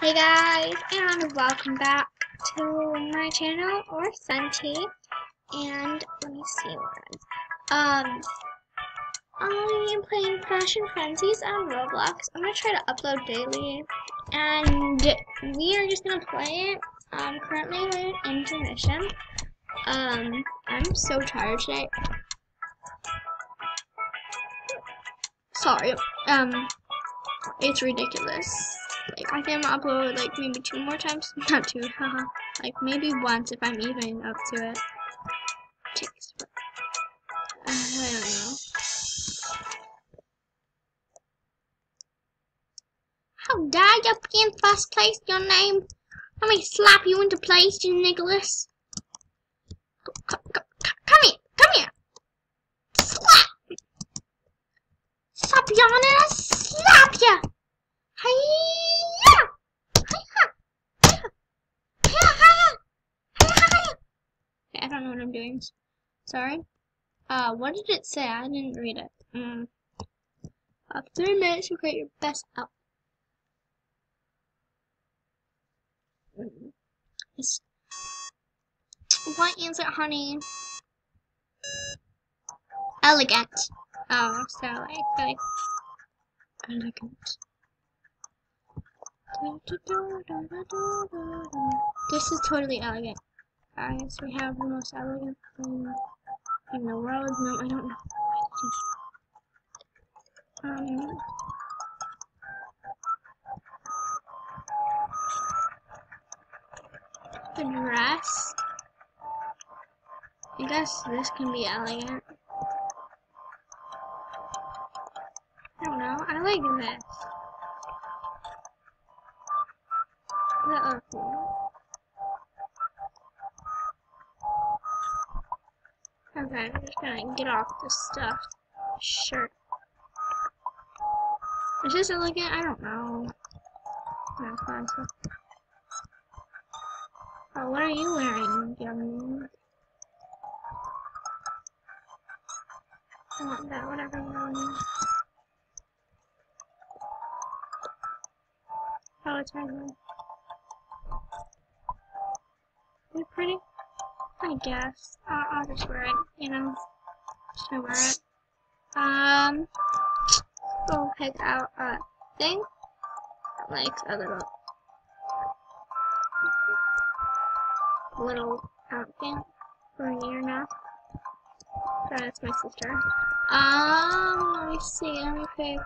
Hey guys, and welcome back to my channel or Sun Tea. And let me see what um I am playing Fashion Frenzies on Roblox. I'm gonna try to upload daily, and we are just gonna play it. Um, currently we're in intermission. Um, I'm so tired today. Sorry. Um, it's ridiculous. Like I can upload like maybe two more times, not two, haha. like maybe once if I'm even up to it. Takes, uh, I don't know. How dare you be in first place, your name? Let me slap you into place, you Nicholas. Come, here, come here. Slap! Slap you on it, slap you! Doing. Sorry. Uh, what did it say? I didn't read it. Mm. Uh, three minutes to create your best. It's, what is it, honey? Elegant. Oh, so like elegant. This is totally elegant. Guys, we have the most elegant thing in the world. No, I don't know. Um, the dress. I guess this can be elegant. I don't know. I like this. The other Okay, I'm just gonna get off this stuff. Shirt. Is this elegant? I don't know. No. Oh, what are you wearing, young? I want that, whatever you're wearing. Oh, it's right there. Is it pretty? I guess. Uh, I'll just wear it, you know. Just gonna wear it. Um, go pick out a thing. Like a little, little outfit for a year now. That's my sister. Um, let me see, let me pick.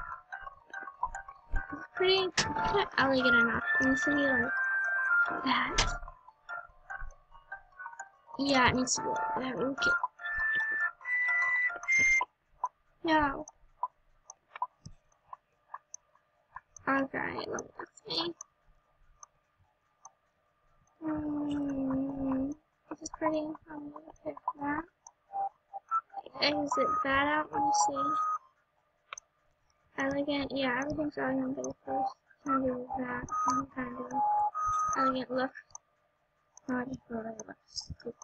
It's pretty, not elegant enough. It needs to like that. Yeah, it needs to be like that. Okay. No. Okay, let me see. Hmm. This is pretty. I'm gonna pick that. Exit that out. Let me see. Elegant. Yeah, everything's elegant, but first, I'm gonna that. Kind of elegant look. Not just really stupid.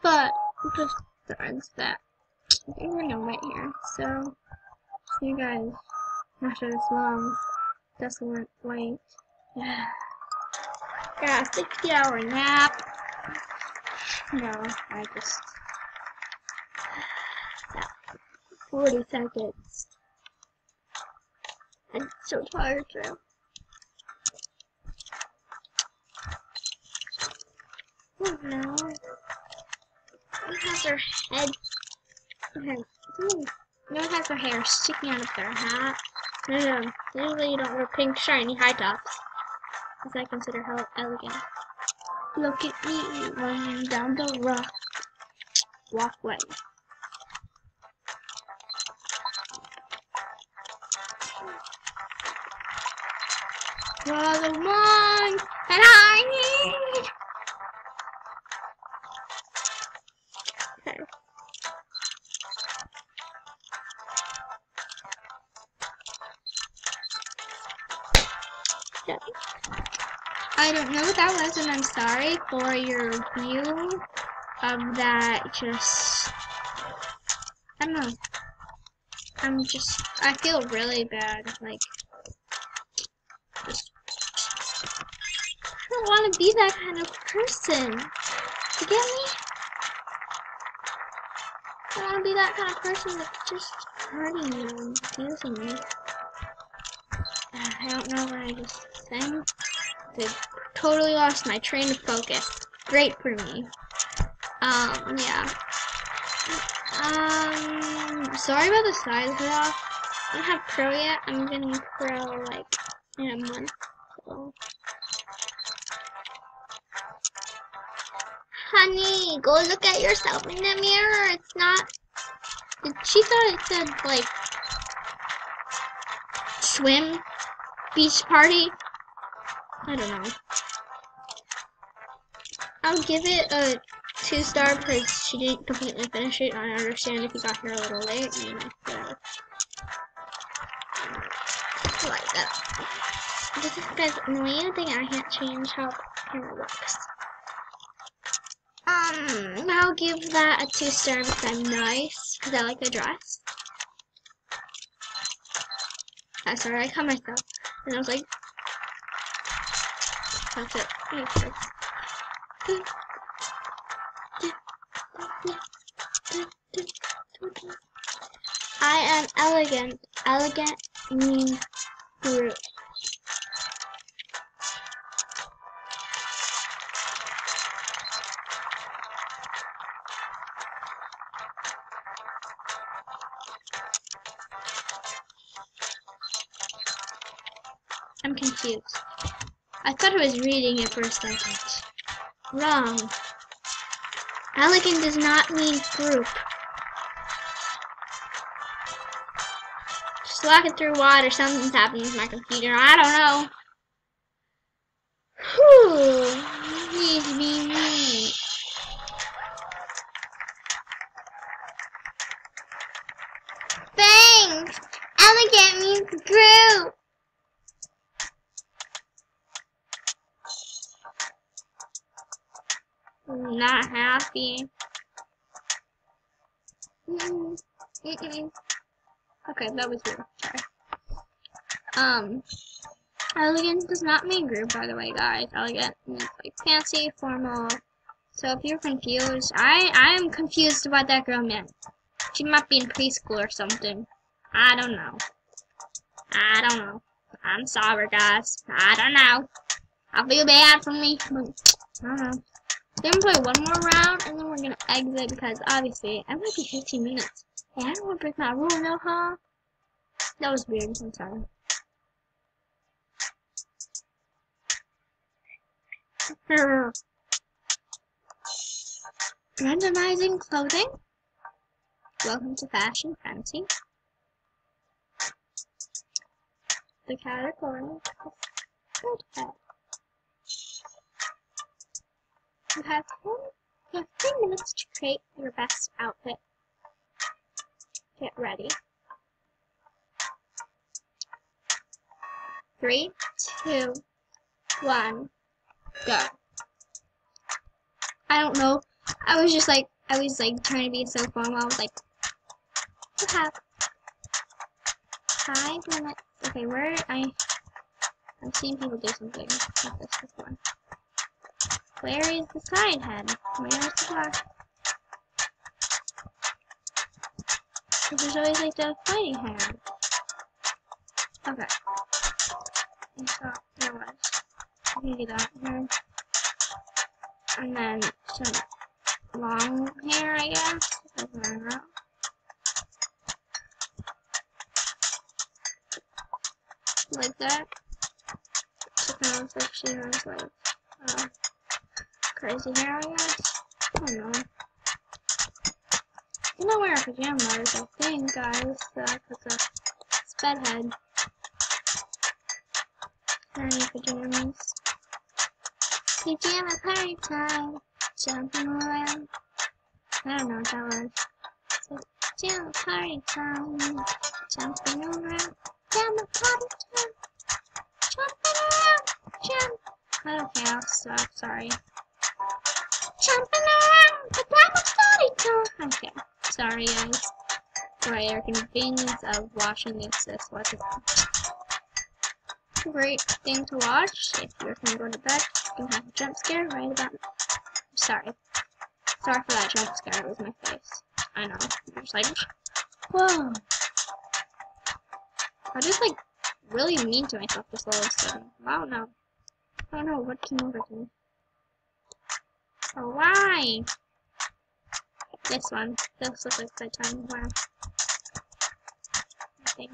But just threads that we're gonna wait here. So see you guys after this long desolate wait. Yeah. Got a 60 hour nap. No, I just 40 seconds. I'm so tired now. Oh no. It has their head. Okay. No one has their hair sticking out of their hat. No, no. Usually you don't wear pink, shiny high tops. Because I consider how elegant. Look at me running down the rough walkway. You're the that I need. I don't know what that was, and I'm sorry for your view of that. Just, I don't know. I'm just, I feel really bad. Like, just, I don't want to be that kind of person. You get me? I don't want to be that kind of person that's just hurting you and abusing you. I don't know why I just I totally lost my train of focus. Great for me. Um, yeah. Um, sorry about the size cut off. I don't have pro yet. I'm getting pro like in a month. So. Honey, go look at yourself in the mirror. It's not. She thought it said like swim beach party. I don't know. I'll give it a two star because she didn't completely finish it. I understand if you got here a little late. You know, whatever. Like that. This is guys annoying thing I can't change how the camera works. Um, I'll give that a two star because I'm nice because I like the dress. I'm sorry, I cut myself, and I was like, I am elegant. Elegant means brute. I'm confused. I thought I was reading it for a second. Wrong. Elegant does not mean group. Just walking through water, something's happening to my computer. I don't know. Whew. Not happy. Mm -mm. Okay, that was weird. Sorry. Um, elegant does not mean group, by the way, guys. Elegant means like fancy, formal. So if you're confused, I I am confused about that girl man. She might be in preschool or something. I don't know. I don't know. I'm sorry, guys. I don't know. I feel bad for me, but I don't know. Then play one more round, and then we're gonna exit because obviously I might be 15 minutes. Hey, I don't want to break my rule, no, huh? That was weird. I'm sorry. Randomizing clothing. Welcome to Fashion Fancy. The category is You have, have three minutes to create your best outfit. Get ready. Three, two, one, go. I don't know. I was just like, I was like trying to be so formal. I was like, you have five minutes. Okay, where I, I've seen people do something like this before. Where is the side head? Where is the black? There's always like the fighting hand. Okay. I thought there was. I can do that here. And then some long hair, I guess. Like that. So kind of like she has like, uh, crazy hair, I guess. I don't know. I'm not wearing pajamas, I think, guys. That's a sped head. Any pajamas. Pajama party time. Jumping around. I don't know what that was. Pajama party time. Jumping around. Pajama party time. Jumping around. Jump. I don't care, I'll stop, sorry jumping around, was story time. Okay, sorry guys for your convenience of watching this. This was a great thing to watch if you're gonna go to bed. You can have a jump scare right about. Sorry. Sorry for that jump scare. It was my face. I know. I'm just like, whoa. I just like really mean to myself this little second. I don't know. I don't know what came over to me. Oh, why? This one. This looks like bedtime. Wow. Nothing.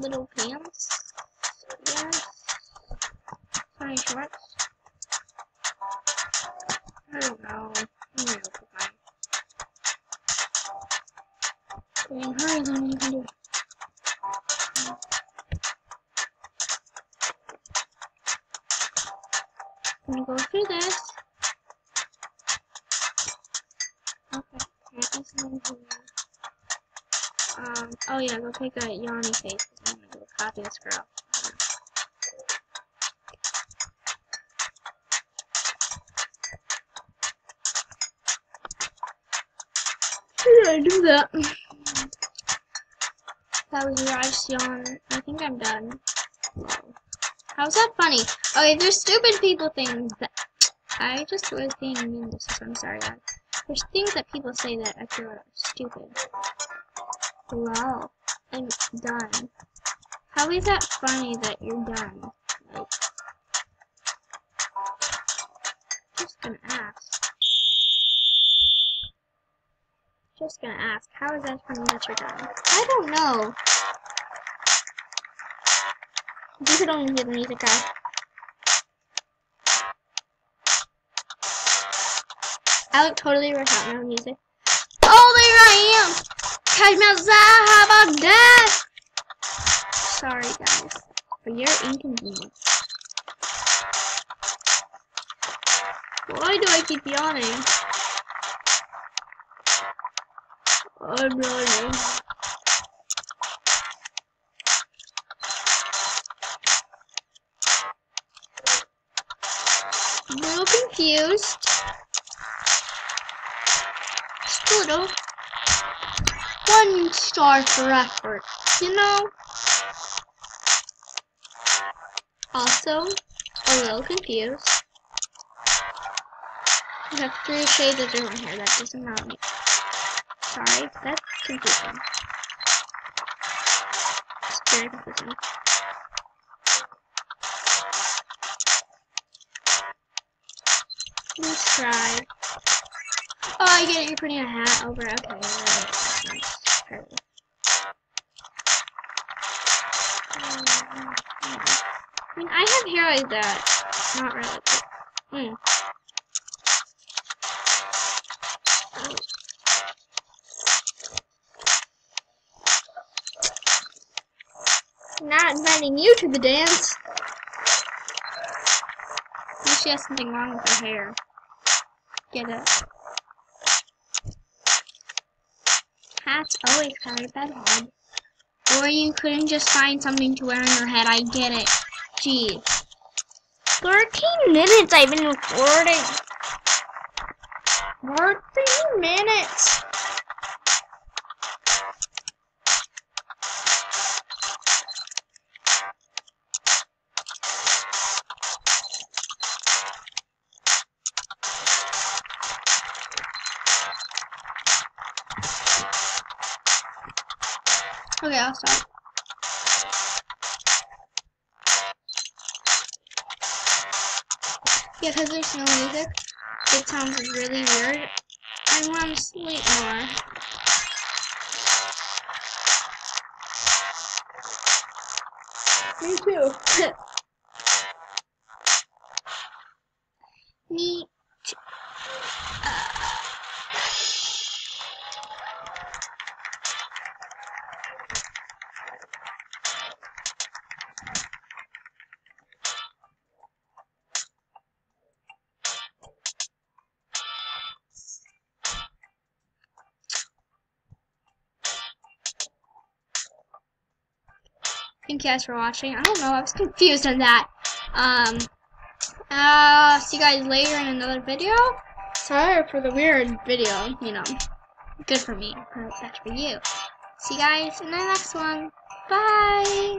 Little pants. Yes. Funny shorts. I don't know. I'm gonna look at mine. hurry then you can do it. Gonna go through this. Okay, Um, oh yeah, go take a yawny face I'm gonna go copy this girl. Did I do that? That was your ice yawn. I think I'm done. How's that funny? Okay, there's stupid people things that I just was being mean I'm sorry guys. There's things that people say that I feel are stupid. Wow. I'm done. How is that funny that you're done? Like just gonna ask. Just gonna ask, how is that funny that you're done? I don't know. You could only hear the music, guys. I look totally worked out no music. Oh, there I am! Catch me outside, how about that? Sorry, guys, for your inconvenience. Why do I keep yawning? I'm yawning. A little confused. Little. One star for effort, you know? Also, a little confused. I have three shades of different hair. That doesn't matter. Sorry, that's confusing. It's very confusing. Let's try. Oh, I get it. You're putting a hat over. Okay. I mean, I have hair like that. Not really. Mm. Not inviting you to the dance she has something wrong with her hair. Get it? Hats always a bad head. Or you couldn't just find something to wear on your head. I get it. Jeez. 13 minutes I've been recording. 13 minutes. I'll. Yeah, because there's no music, it sounds really weird. I want to sleep more. Me too. Thank you guys for watching. I don't know, I was confused on that. Um, uh, see you guys later in another video. Sorry for the weird video, you know. Good for me, that's for you. See you guys in the next one. Bye!